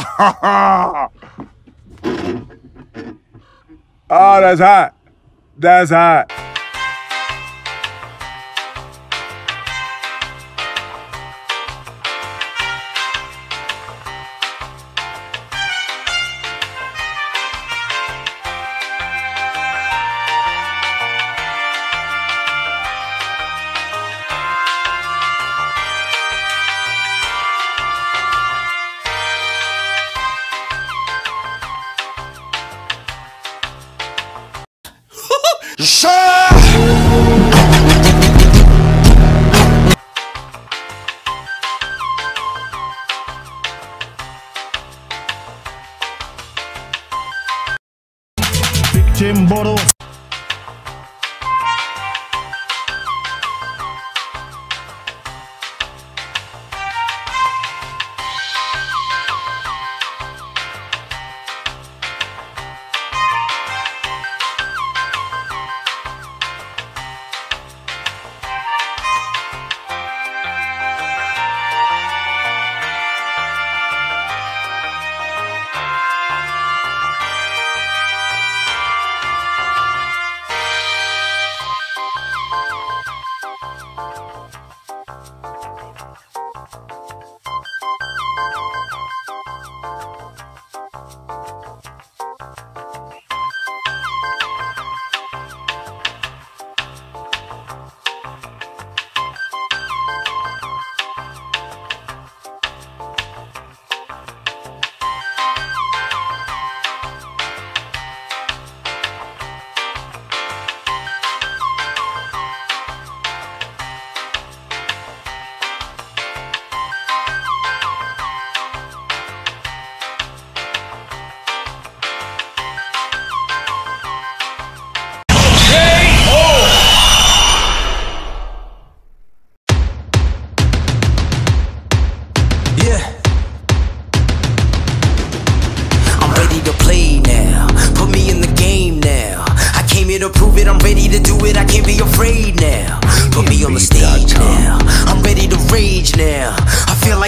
Oh, that's hot. That's hot.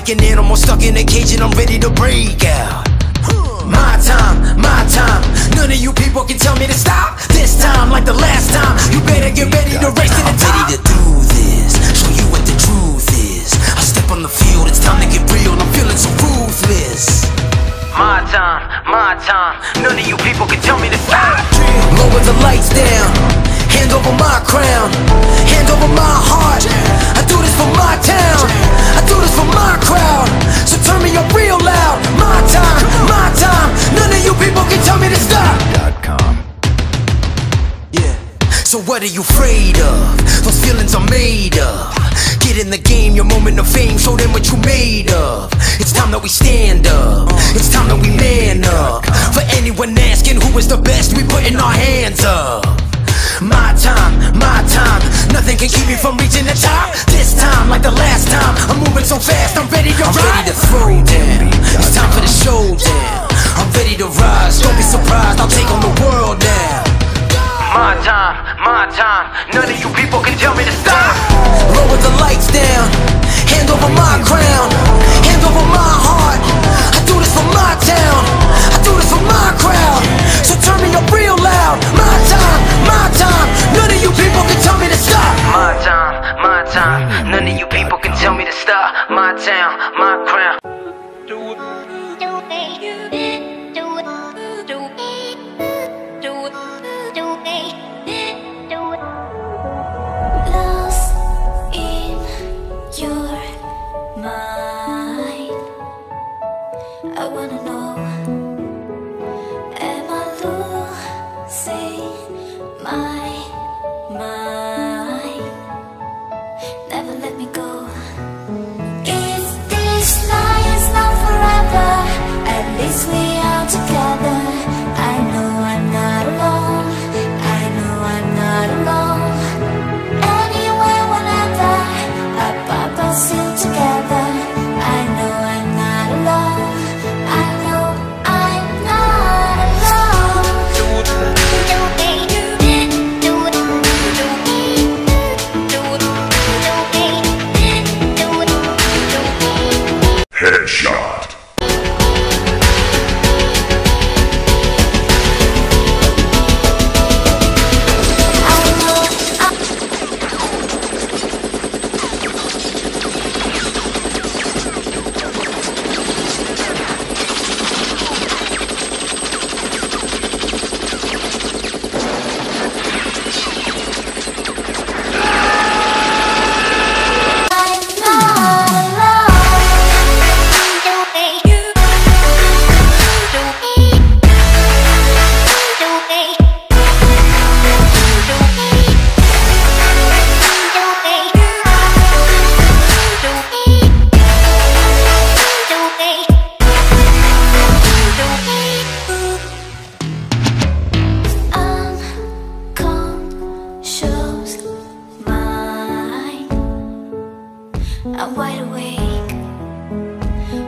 Like an animal stuck in a cage and I'm ready to break out. My time, my time. None of you people can tell me to stop. This time, like the last time, you better get ready to race to the top. I'm ready to do this. Show you what the truth is. I step on the field, it's time to get real. I'm feeling so ruthless. My time, my time. None of you people can tell me to stop. What are you afraid of? Those feelings are made of. Get in the game, your moment of fame, show them what you made of. It's time that we stand up. It's time that we man up. For anyone asking who is the best, we putting our hands up. My time, my time. Nothing can keep me from reaching the top. This time, like the last time, I'm moving so fast, I'm ready to I'm ready to throw down. It's time for the showdown. I'm ready to rise. Don't be surprised, I'll take on the world now. My time, my time. None of you people can tell me to stop. Lower the lights down. Hand over my crown. Hand over my heart. I do this for my town. I do this for my crowd. So turn me up real loud. My time, my time. None of you people can tell me to stop. My time, my time. None of you people can tell me to stop. My town,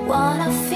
Wanna feel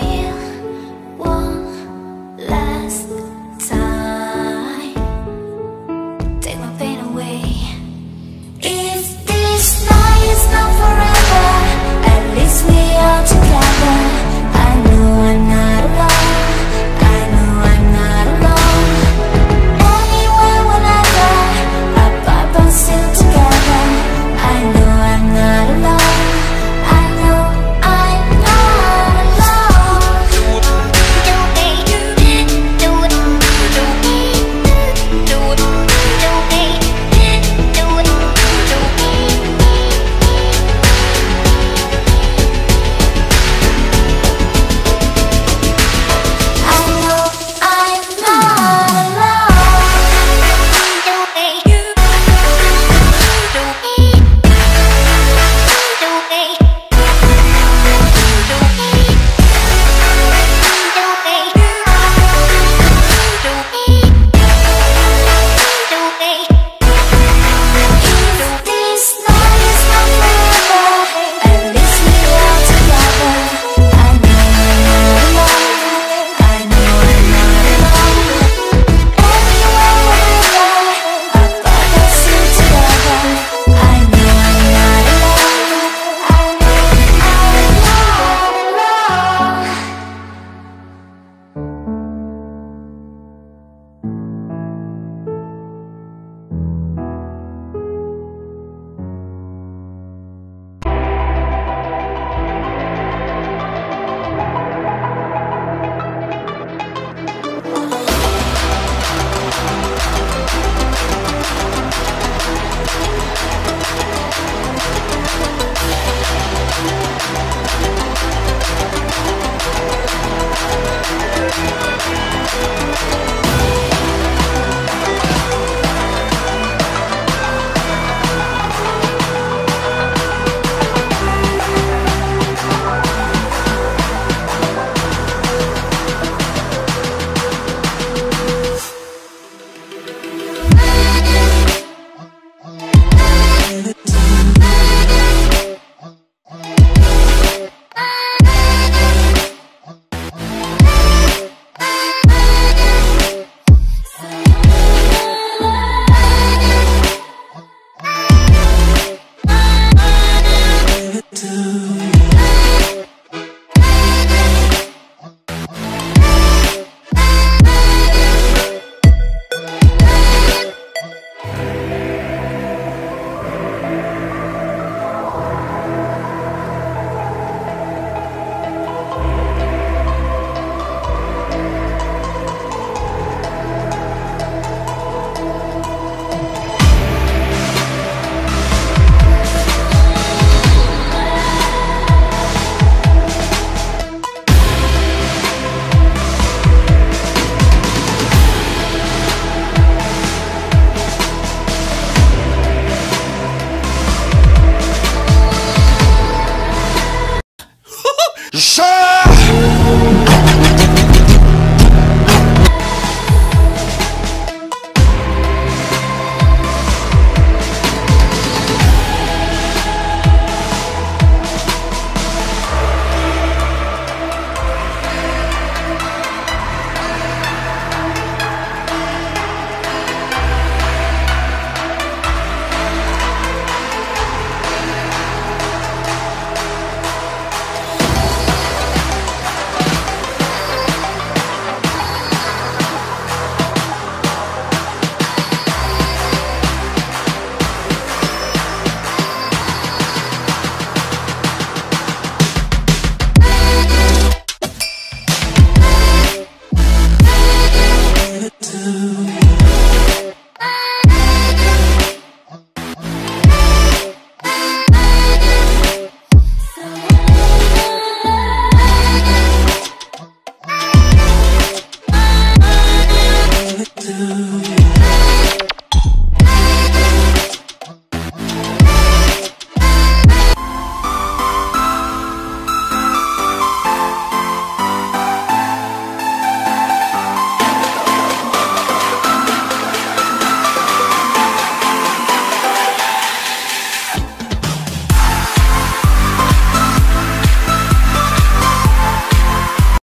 Je